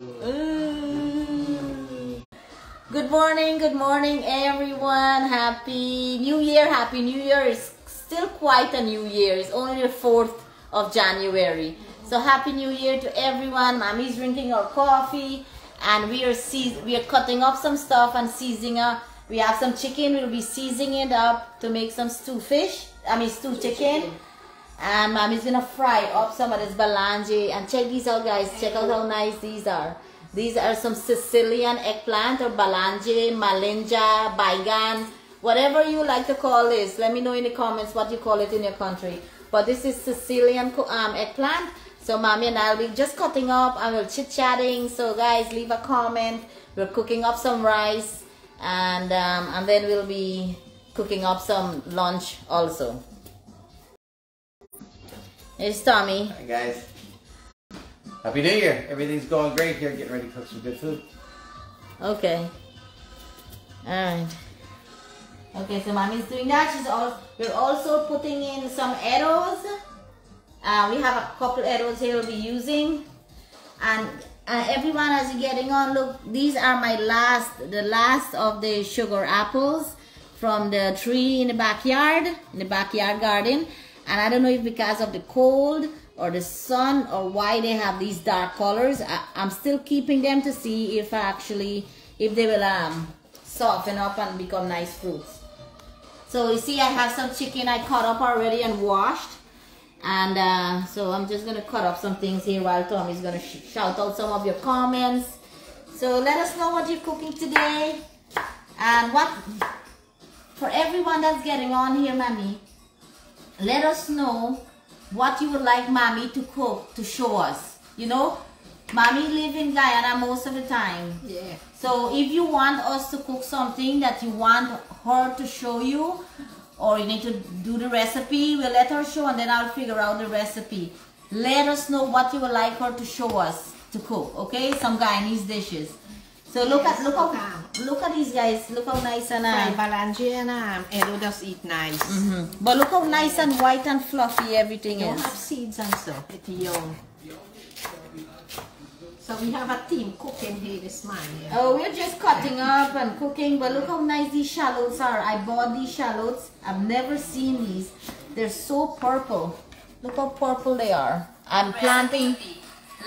Good morning, good morning, everyone. Happy New Year, Happy New Year. It's still quite a new year. It's only the 4th of January. So, Happy New Year to everyone. Mommy's drinking our coffee, and we are we are cutting up some stuff and seasoning up. We have some chicken. We'll be seasoning it up to make some stew fish. I mean, stew chicken. And mommy's gonna fry up some of this balange. And check these out, guys. Check out how nice these are. These are some Sicilian eggplant or balange, malinja, baigan, whatever you like to call this. Let me know in the comments what you call it in your country. But this is Sicilian um, eggplant. So mommy and I'll be just cutting up and we're chit chatting. So guys, leave a comment. We're cooking up some rice and um, and then we'll be cooking up some lunch also. It's Tommy. Hi guys. Happy New Year. Everything's going great here. Getting ready to cook some good food. Okay. Alright. Okay, so mommy's doing that. She's all we're also putting in some arrows. Uh, we have a couple arrows here we'll be using. And uh, everyone as you're getting on, look, these are my last the last of the sugar apples from the tree in the backyard, in the backyard garden. And I don't know if because of the cold or the sun or why they have these dark colors. I, I'm still keeping them to see if actually if they will um soften up and become nice fruits. So you see I have some chicken I cut up already and washed. And uh, so I'm just gonna cut up some things here while Tommy's gonna sh- shout out some of your comments. So let us know what you're cooking today. And what, for everyone that's getting on here, Mammy, let us know what you would like Mommy to cook to show us. You know, Mommy live in Guyana most of the time. Yeah. So if you want us to cook something that you want her to show you, or you need to do the recipe, we'll let her show and then I'll figure out the recipe. Let us know what you would like her to show us to cook, okay? Some Guyanese dishes. So look Yes, at look okay. how look at these guys. Look how nice and Fry uh, balange and um, Edo does eat nice. mhm. but look how nice and white and fluffy everything Don't is. have seeds and stuff. It's young. So we have a team cooking here this morning. Yeah. Oh, we're just cutting up and cooking, but look how nice these shallots are. I bought these shallots. I've never seen these. They're so purple. Look how purple they are. I'm planting.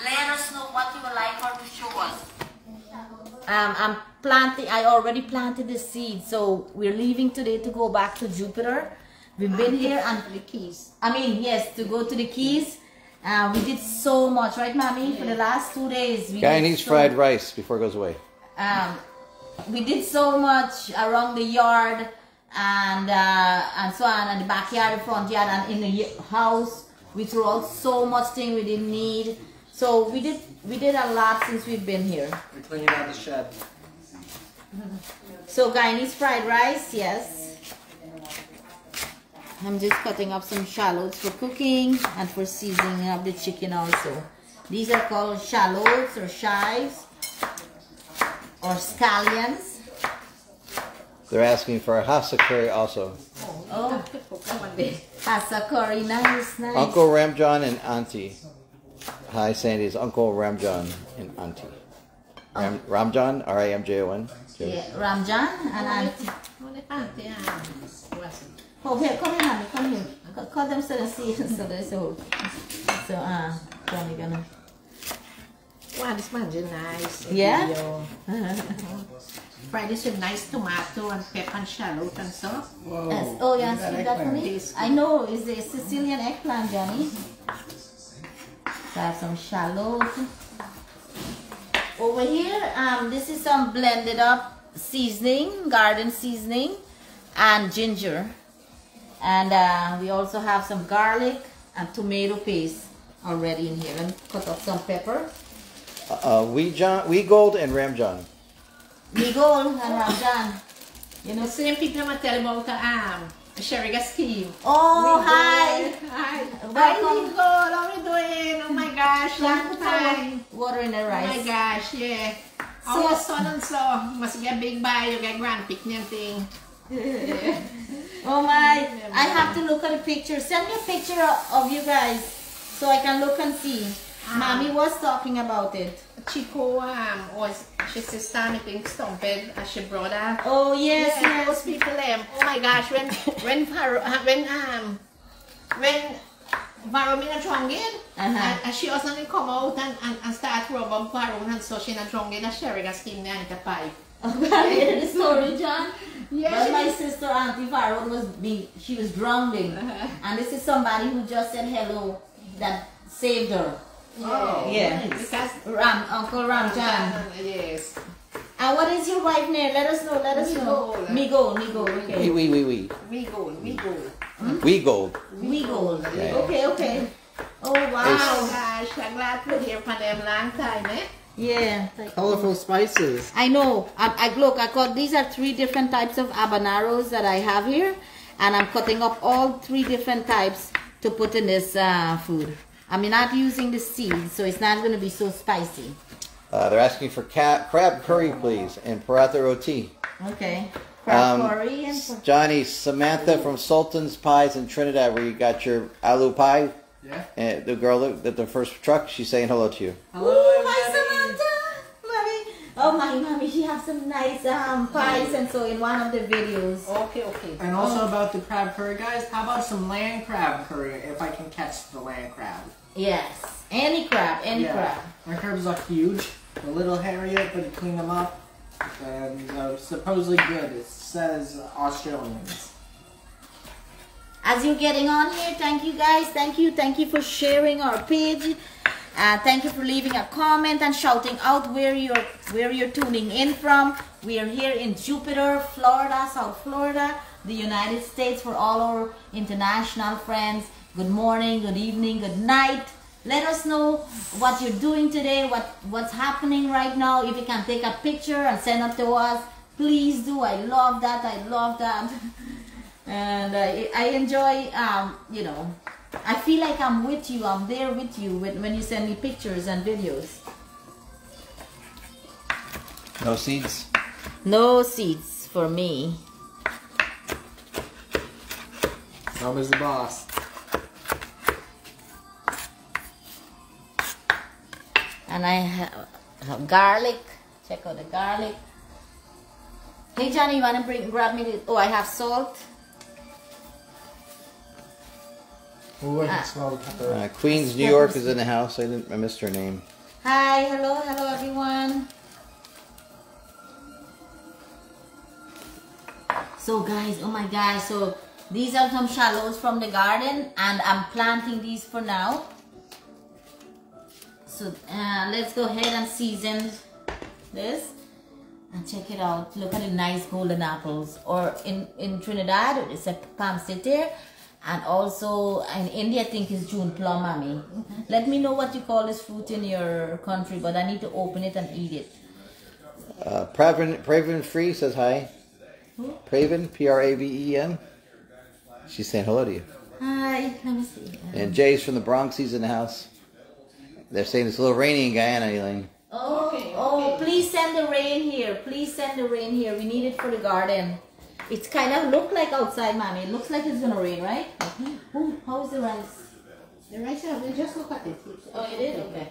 Let us know what you would like her to show us. Um, I'm planting. I already planted the seed, so we're leaving today to go back to Jupiter. We've been here and the keys. I mean, yes, to go to the Keys. Uh, we did so much, right, Mommy? For the last two days, we did Guyanese so fried rice before it goes away. um, we did so much around the yard and uh, and so on, and the backyard, the front yard, and in the house. We threw out so much thing we didn't need. So we did we did a lot since we've been here. We're cleaning out the shed. So Guyanese fried rice, yes. I'm just cutting up some shallots for cooking and for seasoning up the chicken also. These are called shallots or chives or scallions. They're asking for a hassar curry also. Oh, oh Cook. Hassar curry, nice, nice. Uncle Ramjohn and Auntie. Hi Sandy, it's Uncle Ramjan and Auntie. Ram, Ramjan, R-I-M-J-O-N. Yeah, Ramjan and Auntie. Only party, yeah. Was it? Oh, here, come here, honey, come here. Call- Call them so they see, so they so. So, uh, Johnny gonna. Wow, this man's nice. Yeah? Edo. Fry this with nice tomato and pepper and shallot and stuff. Yes. Oh, yeah, see that for me? I know, it's a Sicilian eggplant, Johnny. Have some shallot. Over here, um, this is some blended up seasoning, garden seasoning, and ginger. And uh, we also have some garlic and tomato paste already in here. And cut up some pepper. Uh, we John, we Gold and Ramjan. Migol and Ramjan. You know, people I'm tell about the um, Sheriga scheme. Oh, hi. Hi. Welcome. Hi, Nicole. How you doing? Oh my gosh, long time. water in the Oh my gosh, yeah. So- Our son and so must get big by you get grand picnic thing. Oh my, I have to look at the picture. Send me a picture of, of you guys so I can look and see. Mommy was talking about it. Chico um was she sister I think stumped as she brother. Oh yes, yeah, yes. those people them. Oh my gosh, when when uh, when um when Pharaoh in a Chongin, Uh-huh. and, and she also come out and, and, and start rubbing Pharaoh and so she in a Chongin and sharing a skin and the pipe. Okay, the story, John. Yeah, she my did. sister Auntie Farrell was being, she was drowning, Uh-huh. and this is somebody who just said hello that saved her. Oh, Yeah. Because Ram, Uncle Ramjan. yes. And what is your wife name? Let us know. Let us know. Migo, Migo. Wee Okay. wee wee wee. We go, we go. Wee gold. Migo. Yeah. Okay, okay. Oh Oh wow. gosh, I'm glad to hear from them long time, eh? Yeah. Colorful spices. I know. I, I look. I got these are three different types of habaneros that I have here, and I'm cutting up all three different types to put in this uh, food. I'm not using the seeds, so it's not going to be so spicy. Uh, they're asking for cat, crab curry, please, and paratha roti. Okay. Crab Um, curry and. Johnny, Samantha from Sultan's Pies in Trinidad, where you got your aloo pie. Yeah. And the girl that that the first truck, she's saying hello to you. Hello, some nice um pies and so in one of the videos. Okay, okay. And also about the crab curry, guys. How about some land crab curry? If I can catch the land crab. Yes, any crab, any crab. My crabs are huge. A little hairy yet, but you clean them up. And uh, supposedly good. It says Australians. As you're getting on here, thank you guys. Thank you. Thank you for sharing our page. Uh, thank you for leaving a comment and shouting out where you're where you're tuning in from. We are here in Jupiter, Florida, South Florida, the United States. For all our international friends, good morning, good evening, good night. Let us know what you're doing today, what what's happening right now. If you can take a picture and send it to us, please do. I love that. I love that. and I, I enjoy um, you know i feel like i'm with you i'm there with you when, when you send me pictures and videos. No seeds. no seeds for me. Mom is the boss. and i have, have garlic. Check out the garlic. Hey johnny you want to bring grab me the, oh i have salt Ooh, I can smell the pepper. Uh, Queens, New York is in the house. I didn't. I missed her name. hi hello hello everyone so guys oh my gosh so these are some shallots from the garden and i'm planting these for now so uh, let's go ahead and season this and check it out look at the nice golden apples or in in trinidad it's a pommecythere and also in india i think it's june plum mommy let me know what you call this fruit in your country but i need to open it and eat it Uh, Praven, Praven Free says hi. Praven, P R A V E N. She's saying hello to you. hi let me see And Jay's from the Bronx. He's in the house. They're saying it's a little rainy in Guyana, Elaine. Oh, Okay, oh, please send the rain here. Please send the rain here. We need it for the garden. It's kind of look like outside, mommy. It looks like it's gonna rain, right? Oh, how is the rice? The rice, I will just look at it. Oh, it is? Okay.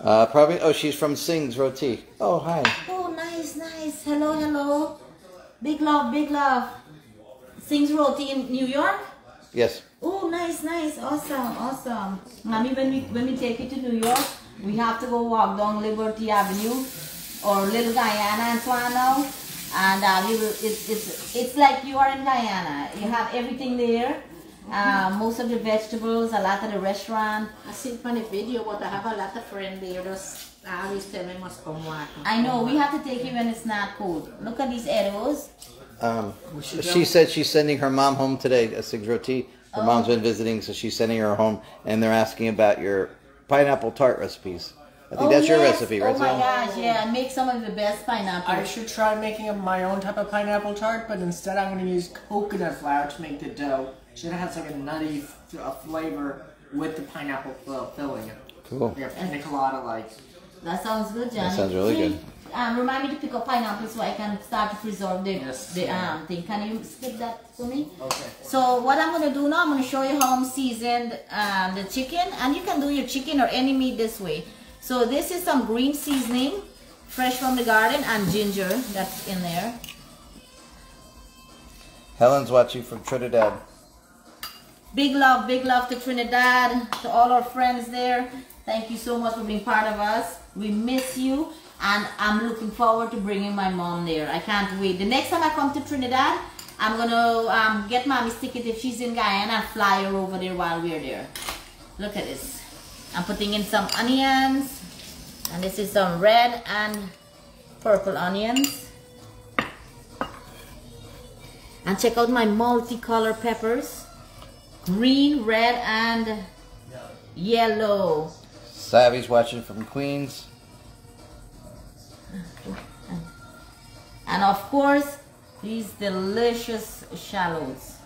Uh, probably. Oh, she's from Singh's Roti. Oh, hi. Oh, nice, nice. Hello, hello. Big love, big love. Singh's Roti in New York? Yes. Oh, nice, nice. Awesome, awesome. Mommy, when we, when we take you to New York, we have to go walk down Liberty Avenue or Little Guyana and Toronto. And uh, we will, it's, it's, it's like you are in Guyana. You have everything there. Uh, most of the vegetables, a lot of the restaurant. I see from the video, but I have a lot of friends there. Just I always tell me must come walk. I know, we have to take you when it's not cold. Look at these arrows. Um, she said she's sending her mom home today a Singh's Roti. Her mom's been visiting, so she's sending her home. And they're asking about your pineapple tart recipes. I think that's your yes. recipe, right? Oh my Sam? gosh, yeah, I make some of the best pineapple. I should try making my own type of pineapple tart, but instead I'm going to use coconut flour to make the dough. Should have like a nutty f- uh, flavor with the pineapple fill- filling. Cool. Like a pina colada like. That sounds good, Johnny. sounds really Hey, good. Um, remind me to pick up pineapple so I can start to preserve the, Yes, the um thing. Can you skip that for me? Okay. So what I'm gonna do now, I'm gonna show you how I'm seasoned um, the chicken, and you can do your chicken or any meat this way. So this is some green seasoning, fresh from the garden, and ginger that's in there. Helen's watching from Trinidad. Big love, big love to Trinidad, to all our friends there. Thank you so much for being part of us. We miss you, and I'm looking forward to bringing my mom there. I can't wait. The next time I come to Trinidad, I'm gonna um, get mommy's ticket if she's in Guyana and fly her over there while we're there. Look at this. I'm putting in some onions, and this is some red and purple onions. And check out my multicolor peppers. Green, red, and yellow. Savvy's watching from Queens. And of course, these delicious shallots.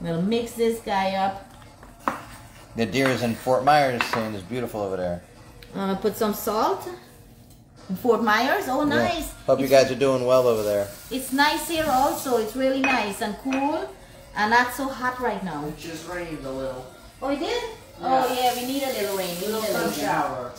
We'll mix this guy up. The deer is in Fort Myers saying it's beautiful over there. I'm gonna put some salt. Fort Myers. Oh, Yeah. nice. Hope you guys are doing well over there. It's nice here also. It's really nice and cool and not so hot right now. It just rained a little. Oh, it did? Yeah. Oh, yeah, we need a little rain. We Little need a sun little shower.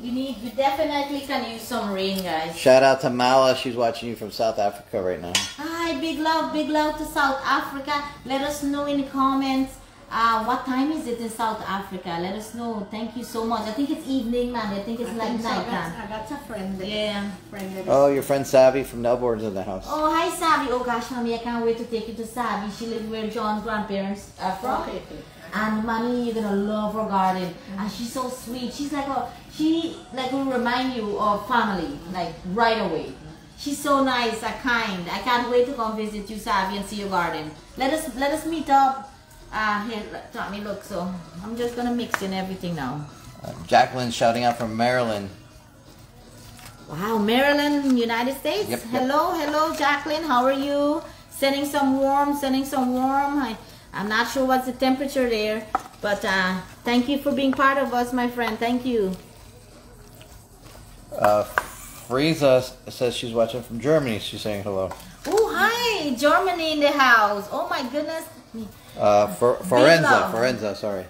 We need, we definitely can use some rain, guys. Shout out to Mala. She's watching you from South Africa right now. Ah, Hi, big love, big love to South Africa. Let us know in the comments uh, what time is it in South Africa. Let us know. Thank you so much. I think it's evening, man. I think it's I like think so. Night got, time. I got a friend that, Yeah. friend that Oh, your friend Savvy from Melbourne's in the house. Oh, hi, Savi. Oh, gosh, mommy, I can't wait to take you to Savi. She lives where John's grandparents are from. Okay, okay. And mommy, you're gonna love her garden. And she's so sweet. She's like a, she like will remind you of family, like right away. She's so nice and kind. I can't wait to come visit you, Savi, and see your garden. Let us let us meet up. Uh, here, let- Tommy, look. So I'm just gonna mix in everything now. Uh, Jacqueline's shouting out from Maryland. Wow, Maryland, United States. Yep, yep. hello, hello, Jacqueline. How are you? Sending some warm, sending some warm. I, I'm not sure what's the temperature there, but uh, thank you for being part of us, my friend. Thank you. Uh, Frieza says she's watching from Germany. She's saying hello. Oh, hi, Germany in the house. Oh my goodness. Uh, For, Forenza. Forenza, sorry.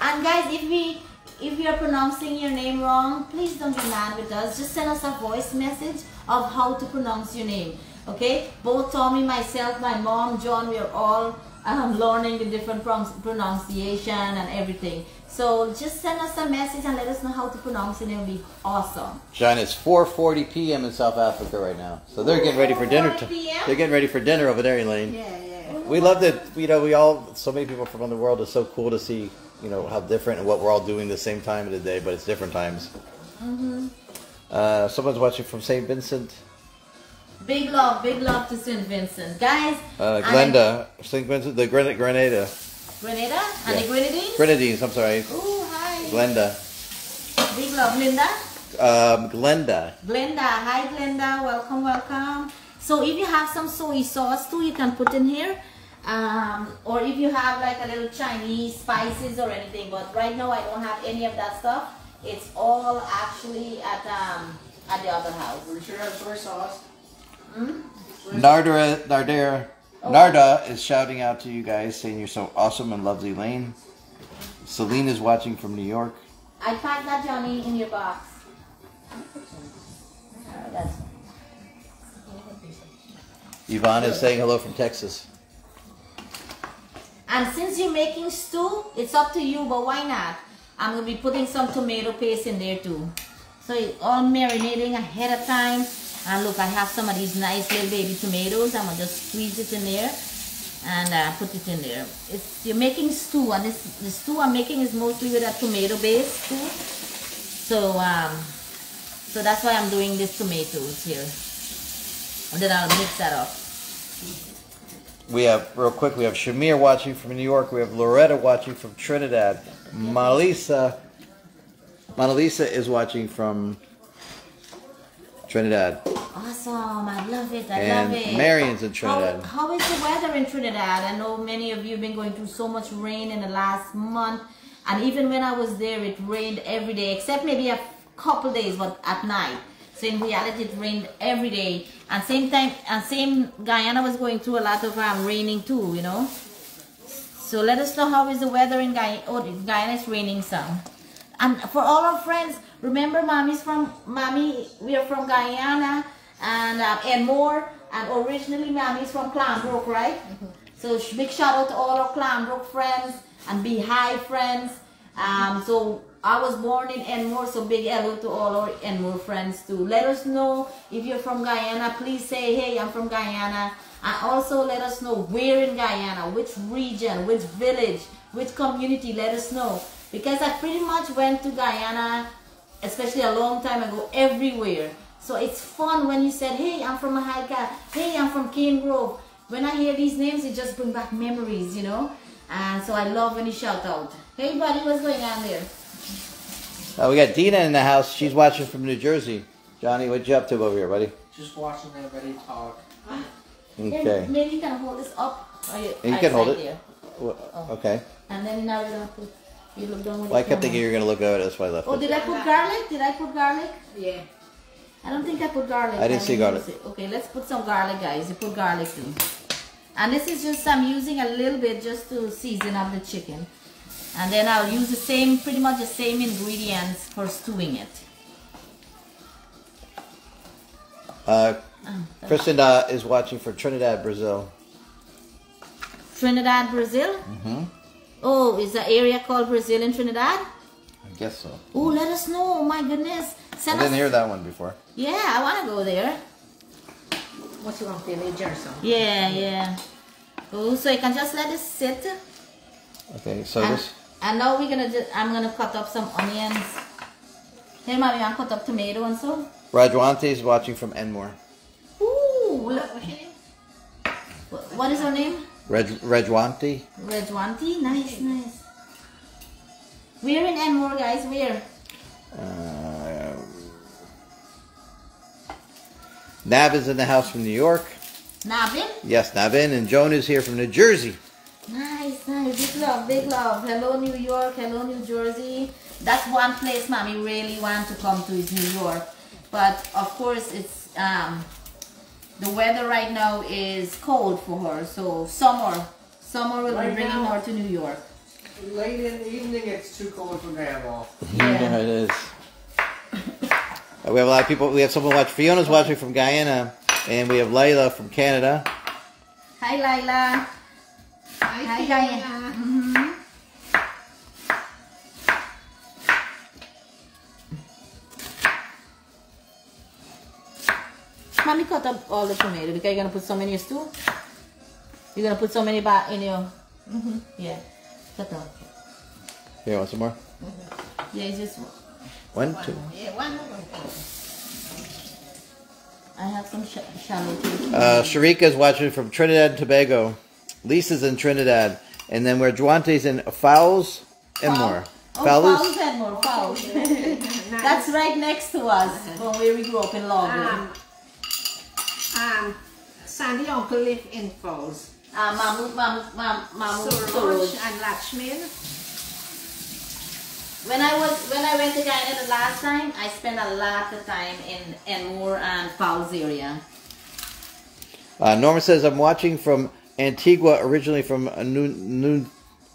And guys, if we if we are pronouncing your name wrong, please don't be mad with us. Just send us a voice message of how to pronounce your name. Okay? Both Tommy, myself, my mom, John, we are all um, learning the different pronunciation and everything. So just send us a message and let us know how to pronounce it. It'll be awesome. John, it's 4:40 p.m. in South Africa right now, so they're getting ready for dinner. 4:40 p.m.? They're getting ready for dinner over there, Elaine. Yeah, yeah. We love that. You know, we all so many people from around the world. It's so cool to see. You know how different and what we're all doing the same time of the day, but it's different times. Mm-hmm. Uh, someone's watching from St. Vincent. Big love, big love to St. Vincent. Guys, Uh, Glenda, St. Vincent, the Grenada, Grenada, Grenada and Yeah. the Grenadines. Grenadines. I'm sorry, Oh, hi. Glenda, Big love, Linda. um, Glenda. Glenda, hi Glenda, welcome, welcome. So if you have some soy sauce too, you can put in here. Um, or if you have like a little Chinese spices or anything, but right now I don't have any of that stuff. It's all actually at um at the other house. We should have soy sauce. nardera Nardera, Oh. Narda is shouting out to you guys, saying you're so awesome and lovely, Lane. Celine is watching from New York. I packed that Johnny in your box. That's Yvonne is saying hello from Texas. And since you're making stew, it's up to you, but why not? I'm gonna be putting some tomato paste in there too. So it's all marinating ahead of time. And look, I have some of these nice little baby tomatoes. I'm gonna just squeeze it in there and uh, put it in there. It's you're making stew, and this the stew I'm making is mostly with a tomato base stew. So um, so that's why I'm doing these tomatoes here. And then I'll mix that up. We have, real quick, we have Shamir watching from New York. We have Loretta watching from Trinidad. Malisa, Mona Lisa is watching from Trinidad. Awesome, I love it. I And love it. Marion's in Trinidad. How, how is the weather in Trinidad? I know many of you have been going through so much rain in the last month, and even when I was there, it rained every day, except maybe a couple days, but at night. So in reality, it rained every day. And same time, and same Guyana was going through a lot of um, raining too, you know. So let us know how is the weather in Guyana. Oh, Guyana it's raining some. And for all our friends, remember mommy's from, mommy, we are from Guyana and, and more. And originally mommy's from Clonbrook, right? So sh- big shout out to all our Clonbrook friends and Beehive friends. Um, so I was born in Enmore, so big hello to all our Enmore friends too. Let us know if you're from Guyana. Please say, hey, I'm from Guyana. And also let us know where in Guyana, which region, which village, which community. Let us know because I pretty much went to Guyana, especially a long time ago, everywhere. So it's fun when you said, hey, I'm from Mahaica. Hey, I'm from Cane Grove. When I hear these names, it just brings back memories, you know. And so I love when you shout out. Hey, buddy, what's going on there? Uh, we got Dina in the house. She's watching from New Jersey. Johnny, what you up to over here, buddy? Just watching everybody talk. Okay. Then maybe you can hold this up. Or you, You can hold it. There. Wh- Okay. And then now you're gonna put. You look down with Well, I kept camera. thinking you were gonna look over. It. That's why I left Oh, it. did I put garlic? Did I put garlic? Yeah. I don't think I put garlic. I didn't see garlic. Okay, let's put some garlic, guys. You put garlic too. And this is just, I'm using a little bit just to season up the chicken. And then I'll use the same, pretty much the same ingredients for stewing it. Uh, Oh, Kristen uh, is watching for Trinidad, Brazil. Trinidad, Brazil? Mm-hmm. Oh, is the area called Brazil in Trinidad? I guess so. Oh, let us know. Oh my goodness. I didn't us. hear that one before. Yeah, I want to go there. What you want to do, Jerson? Yeah, yeah. Oh, so you can just let it sit. Okay, so and, this. and now we're gonna just, I'm gonna cut up some onions. Hey, mommy, I'm cut up tomato and so. Rajwante is watching from Enmore. Ooh, look. What's your name? Wh- What is her name? Reg, Rejwanti? Rejwanti? Nice, nice. We're in Enmore, guys. Where? Uh, Nav is in the house from New York. Navin? Yes, Navin. And Joan is here from New Jersey. Nice, nice. Big love, big love. Hello, New York. Hello, New Jersey. That's one place mommy really want to come to is New York. But of course, it's um, the weather right now is cold for her. So summer, summer will be bringing now? her to New York. Late in the evening, it's too cold for grandma. Yeah. it is. We have a lot of people. We have someone watch. Fiona's watching from Guyana, and we have Layla from Canada. Hi, Lila. Hi, Hi, Tia. Gaya. Mhm. Mommy cut up all the tomato because you're gonna put some in your stew. You're gonna put so many back in your. hmm Yeah. Cut up. Here, want some more? Mhm. Yeah, it's just. One, two. Yeah, one. I have some sh- shallow too. Uh, Sharika is watching from Trinidad and Tobago. Lisa's in Trinidad, and then we're Juante's in Fowls and more. Oh, Fowles. Fowles and more. Fowles. That's right next to us from where we grew up in Longwood. Um, um, Sandy uncle live in Fowls. Uh, Mahmood, Mahmood, Mahmood, Mahmood Suraj Suraj. and Lakshmin. When I was when I went to Guyana the last time, I spent a lot of time in Enmore and Fowles area. Uh, Norma says I'm watching from Antigua, originally from Nu Nu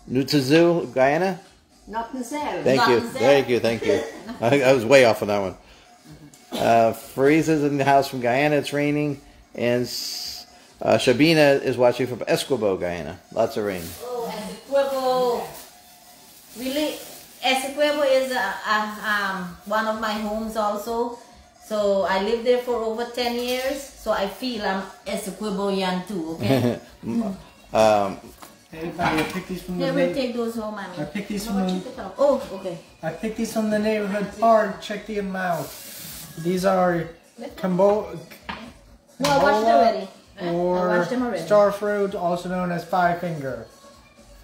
Nutazu, Guyana. Not Nzel. Thank you, Not thank you, thank you. I, I was way off on that one. Uh, Fariza's in the house from Guyana. It's raining, and uh, Shabina is watching from Essequibo, Guyana. Lots of rain. Oh, Essequibo. Really, Essequibo is uh, uh, um, one of my homes also. So I lived there for over 10 years. So I feel I'm Essequiboian too, okay? Um, Hey, buddy, I picked these from yeah, the we'll take those home, mommy. I picked these No, from the pick? Oh, okay. I picked these from the neighborhood park. Check them out. These are Cambo No, I watched it already. I or watched them already. star fruit, also known as five finger.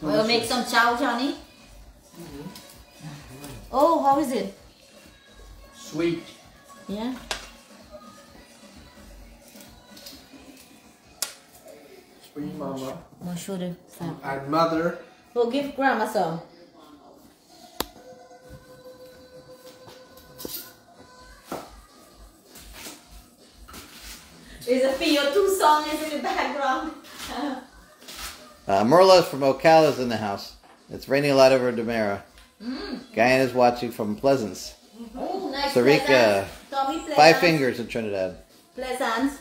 We'll make some chow, Johnny. Oh, how is it? Sweet. Yeah. Sweet mama. I'm show the fam. And mother. Well, give grandma some. There's a Pio 2 song is in the background. Uh, Merla from Ocala is in the house. It's raining a lot over Demerara. Mm. Guyana's watching from Pleasance. Oh, nice. Sarika, Tommy Pleasance. Five fingers in Trinidad. Pleasance.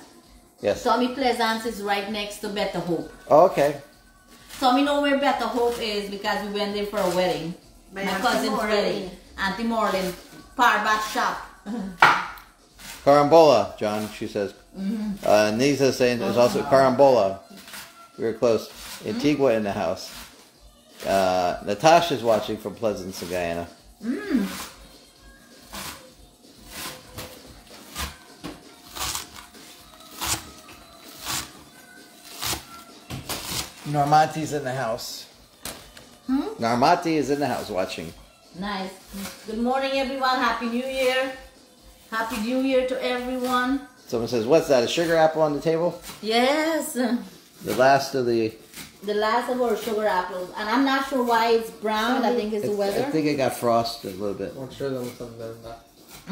Yes. Tommy Pleasance is right next to Better Hope. Oh, okay. Tommy know where Better Hope is because we went there for a wedding. My My Auntie cousin's Maureen. wedding. Auntie Morlin. Parbat shop. Carambola, John, she says. Mm-hmm. Uh, Nisa saying there's also oh. Carambola. We were close. Antigua in the house. Uh, Natasha's watching from Pleasance, Guyana. Normati's in the house. Normati is in the house watching. Nice. Good morning, everyone. Happy New Year. Happy New Year to everyone. Someone says, "What's that? A sugar apple on the table?" Yes. The last of the. The last of our sugar apples. And I'm not sure why it's brown. I think it's the weather. I think it got frosted a little bit. I'll show them something.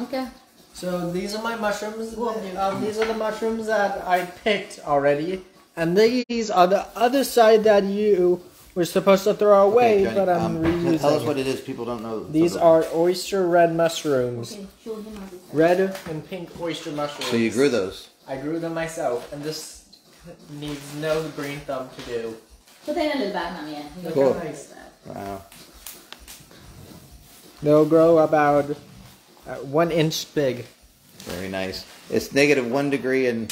Okay. So these are my mushrooms. Go up there. Um, these are the mushrooms that I picked already, and these are the other side that you were supposed to throw away, Okay, Johnny, but I'm um, reusing. Tell us what it is. People don't know. These are oyster red mushrooms. Okay, show them how this- Red and pink oyster mushrooms. So you grew those. I grew them myself, and this needs no green thumb to do. Put that in a little bag, mommy. Yeah. Look Cool. how nice. Wow. They'll grow about uh, one inch big. Very nice. It's negative one degree in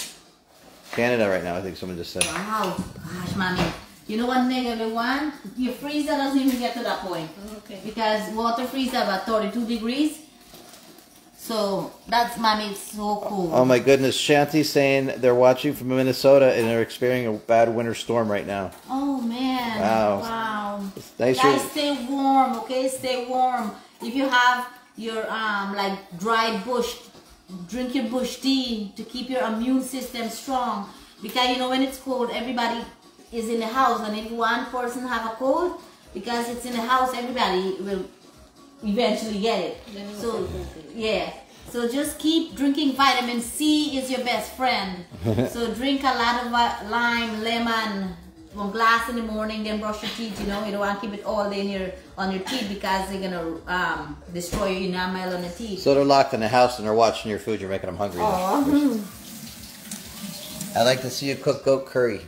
Canada right now. I think someone just said. Wow. Gosh, mommy. You know what negative one? Your freezer doesn't even get to that point. Okay. Because water freezer about 32 degrees. So that's mommy, it's so cool. Oh my goodness, Shanti's saying they're watching from Minnesota and they're experiencing a bad winter storm right now. Oh man. Wow. Wow. It's. Guys, you're- stay warm, okay? Stay warm. If you have your um like dried bush, drink your bush tea to keep your immune system strong. Because you know when it's cold, everybody is in the house, and if one person have a cold, because it's in the house, everybody will eventually get it. Then it will So yeah. So just keep drinking vitamin C is your best friend. so drink a lot of lime, lemon, one glass in the morning, then brush your teeth. You know, you don't want to keep it all day in your on your teeth because they're gonna um, destroy your enamel on the teeth. So they're locked in the house and they're watching your food. You're making them hungry. I like to see you cook goat curry.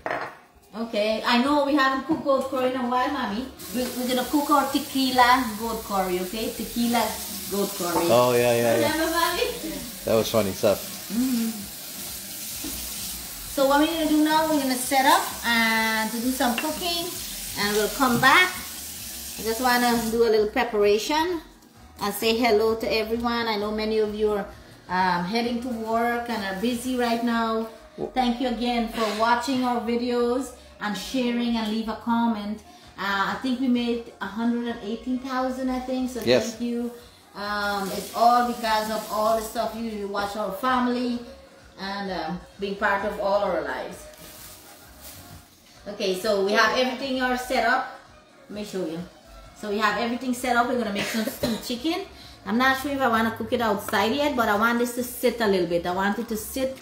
Okay, I know we haven't cooked goat curry in a while, mommy. We, we're gonna cook our tequila goat curry, okay? Tequila goat curry. Oh yeah, yeah, yeah. Remember, mommy? That was funny stuff. So what we're gonna do now, we're gonna set up and to do some cooking and we'll come back. I just wanna do a little preparation and say hello to everyone. I know many of you are um, heading to work and are busy right now. Thank you again for watching our videos and sharing and leave a comment. Uh, I think we made 118,000 I think, so Yes. thank you. Um, it's all because of all the stuff you, you watch our family and um, being part of all our lives. Okay, so we have everything all set up. Let me show you. So we have everything set up. We're gonna make some chicken. I'm not sure if I want to cook it outside yet, but I want this to sit a little bit. I want it to sit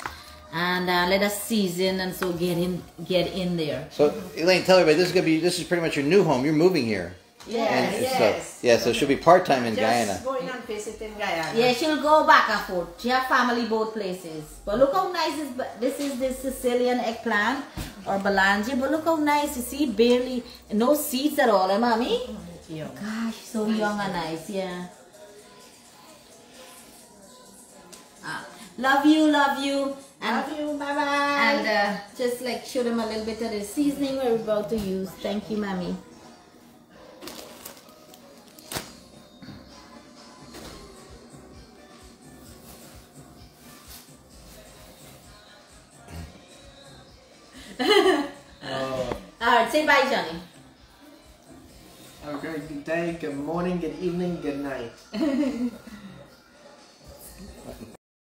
and uh, let us season and so get in get in there. So Elaine, tell everybody this is gonna be this is pretty much your new home. You're moving here. Yes, yes. So, yeah, so she'll be part time in Just Guyana. going and visiting Guyana. Yeah, she'll go back and forth. She have family both places. But look how nice this this is the Sicilian eggplant or balange. But look how nice. You see, barely no seeds at all, eh, mommy? Yeah. Gosh, so young and nice, yeah. Ah, love you, love you. And, Love you. Bye bye. and uh, just like show them a little bit of the seasoning we're about to use. Thank you, mommy. Alright, say bye, Johnny. Have a great day, good morning, good evening, good night.